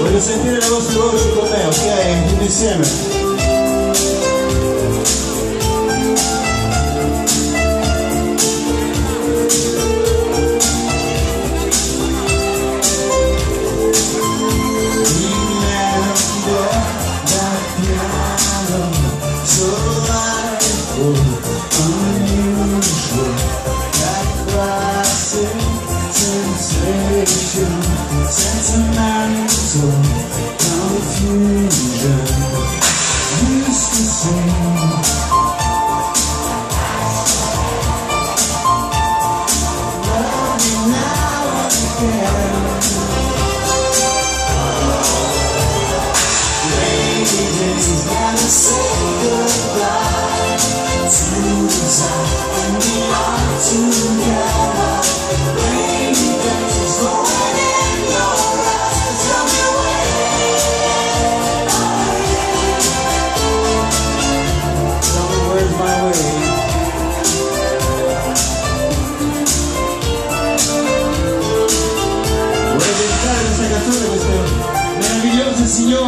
Voglio sentir a vostra voce con me, ok? Tutti. unusual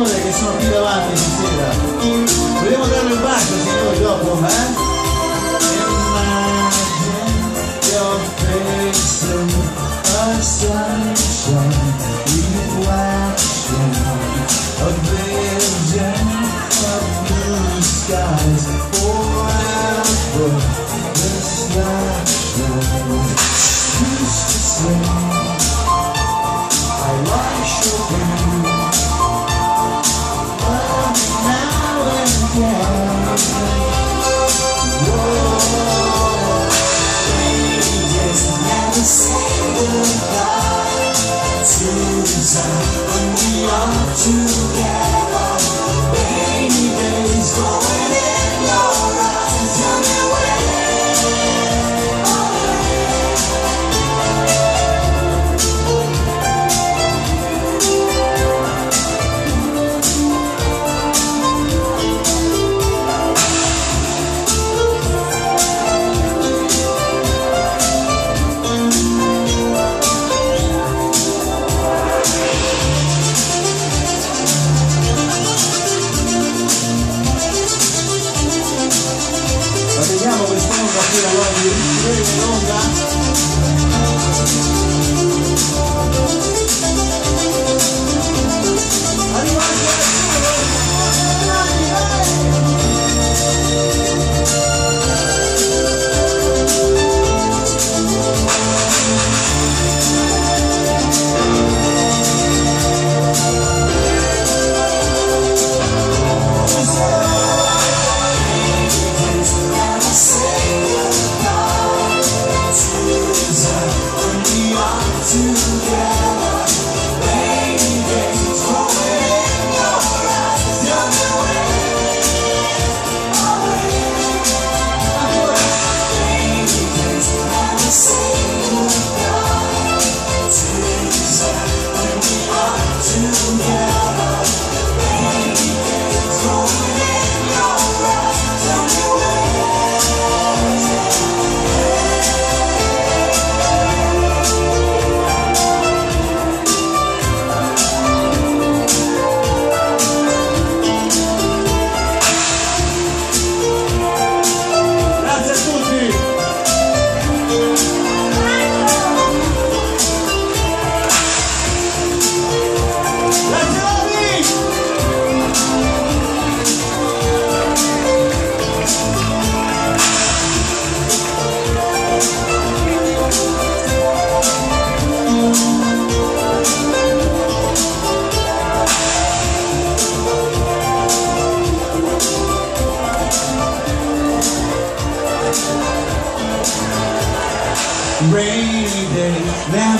pure che sono qui davanti stasera. Vogliamo darlo un bacio, signori, dopo, eh? I like your longa rainy day. Never